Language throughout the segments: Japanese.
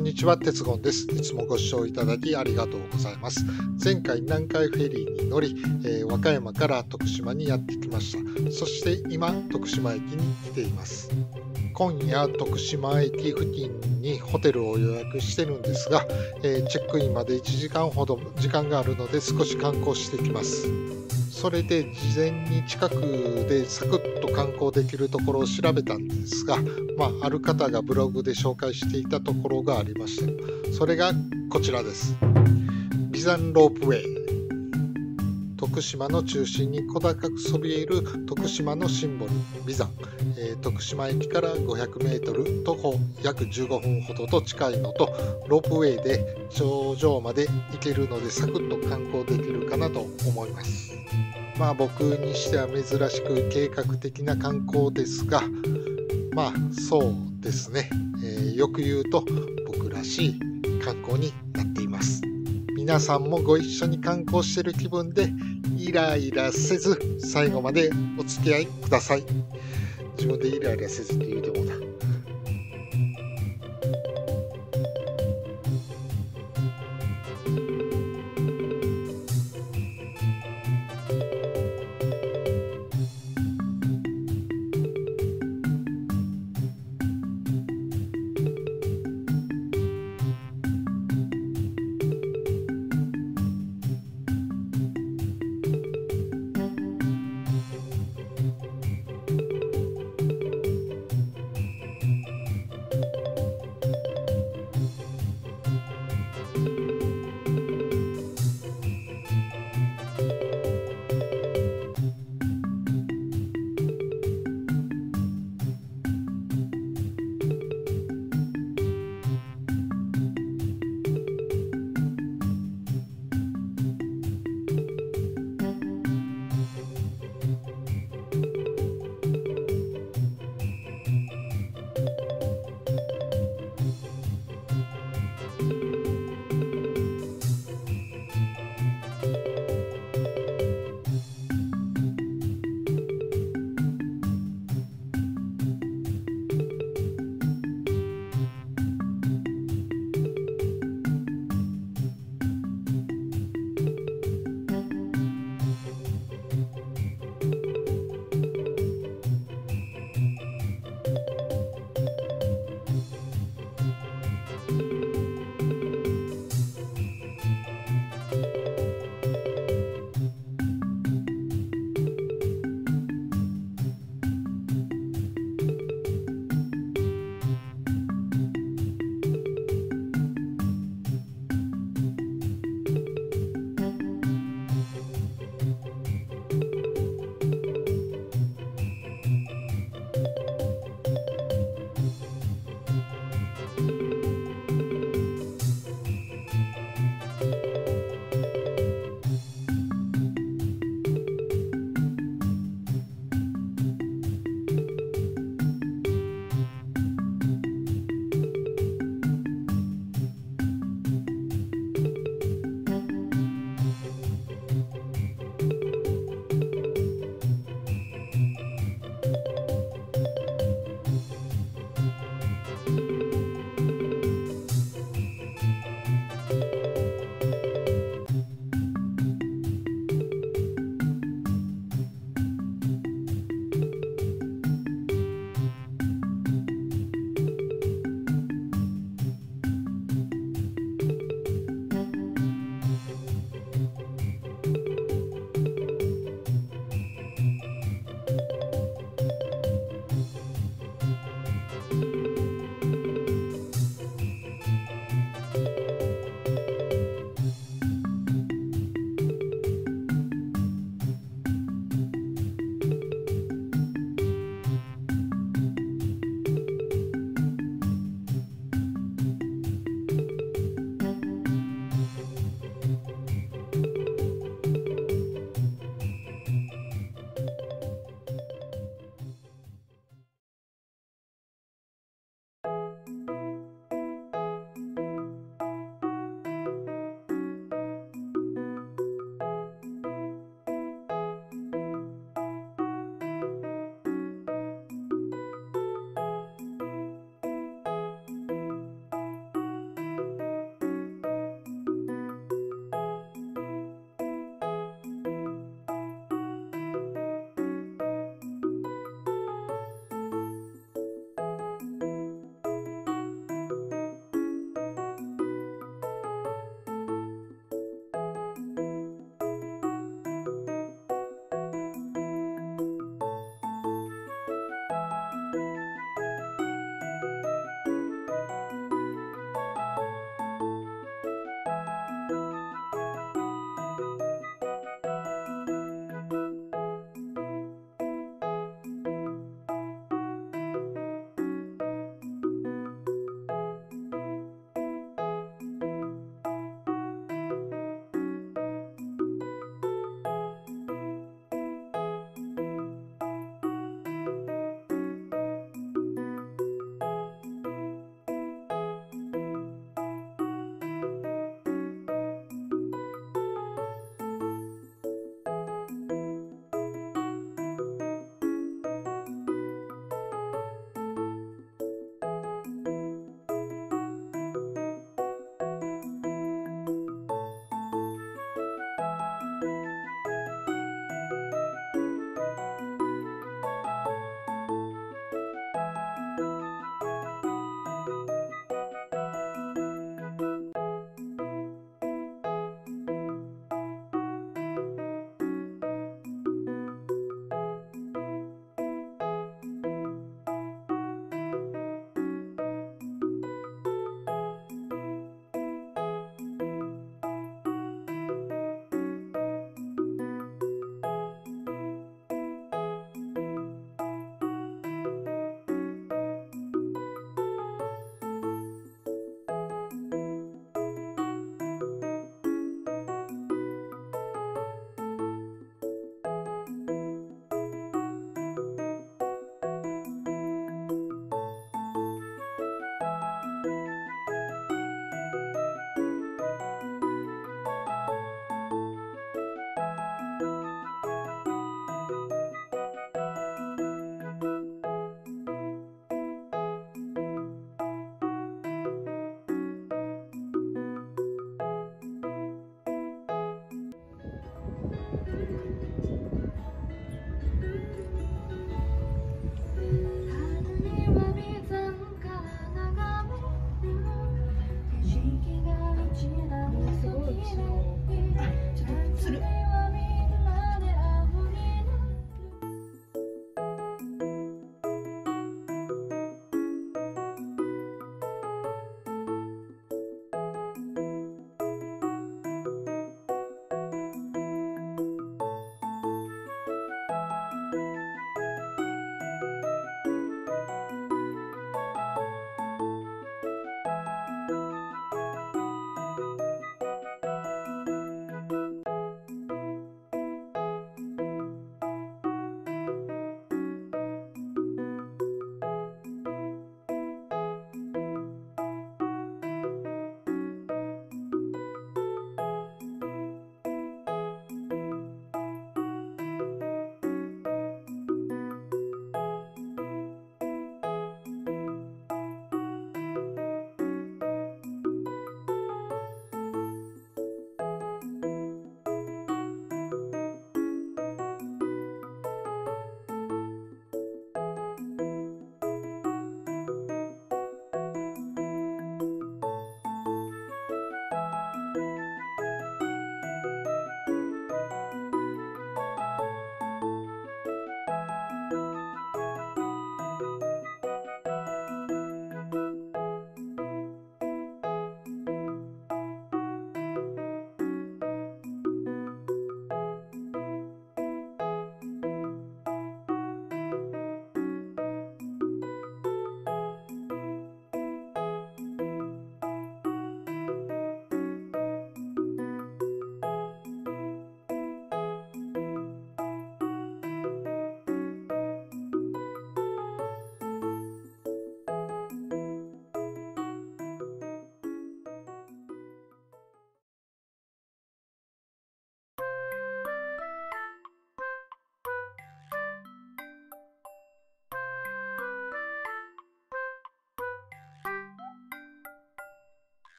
こんにちは、鉄言です。いつもご視聴いただきありがとうございます。前回南海フェリーに乗り、えー、和歌山から徳島にやってきました。そして今、徳島駅に来ています。今夜、徳島駅付近にホテルを予約してるんですが、えー、チェックインまで1時間ほど時間があるので少し観光してきます。それで事前に近くでサクッと観光できるところを調べたんですが、まあ、ある方がブログで紹介していたところがありましてそれがこちらです。ビザンロープウェイ。徳島の中心に小高くそびえる徳島のシンボルビザン、えー、徳島駅から500メートル徒歩約15分ほどと近いのとロープウェイで頂上まで行けるのでサクッと観光できるかなと思います。まあ僕にしては珍しく計画的な観光ですがまあそうですね、えー、よく言うと僕らしい観光になっています。皆さんもご一緒に観光してる気分でイライラせず最後までお付き合いください。自分でイライラせずって言うてもな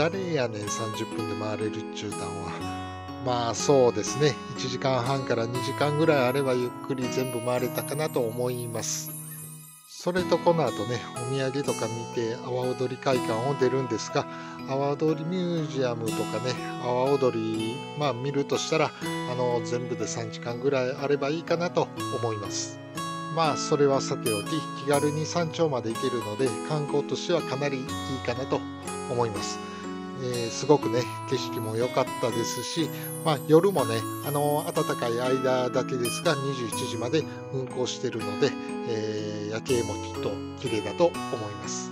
誰やねん30分で回れる中短は。まあそうですね。1時間半から2時間ぐらいあればゆっくり全部回れたかなと思います。それとこの後ねお土産とか見て阿波踊り会館を出るんですが阿波踊りミュージアムとかね阿波踊りまあ見るとしたらあの全部で3時間ぐらいあればいいかなと思います。まあそれはさておき気軽に山頂まで行けるので観光としてはかなりいいかなと思います。えー、すごくね景色も良かったですし、まあ、夜もねあの暖かい間だけですが27時まで運行してるので、えー、夜景もきっと綺麗だと思います。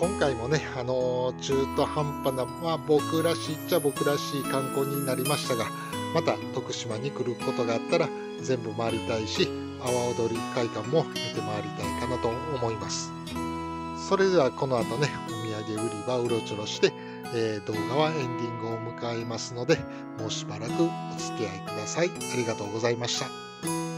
今回もね、あの中途半端な、まあ、僕らしいっちゃ僕らしい観光になりましたがまた徳島に来ることがあったら全部回りたいし阿波踊り会館も見て回りたいかなと思います。それではこの後ねお土産売り場うろちょろしてえー、動画はエンディングを迎えますので、もうしばらくお付き合いください。ありがとうございました。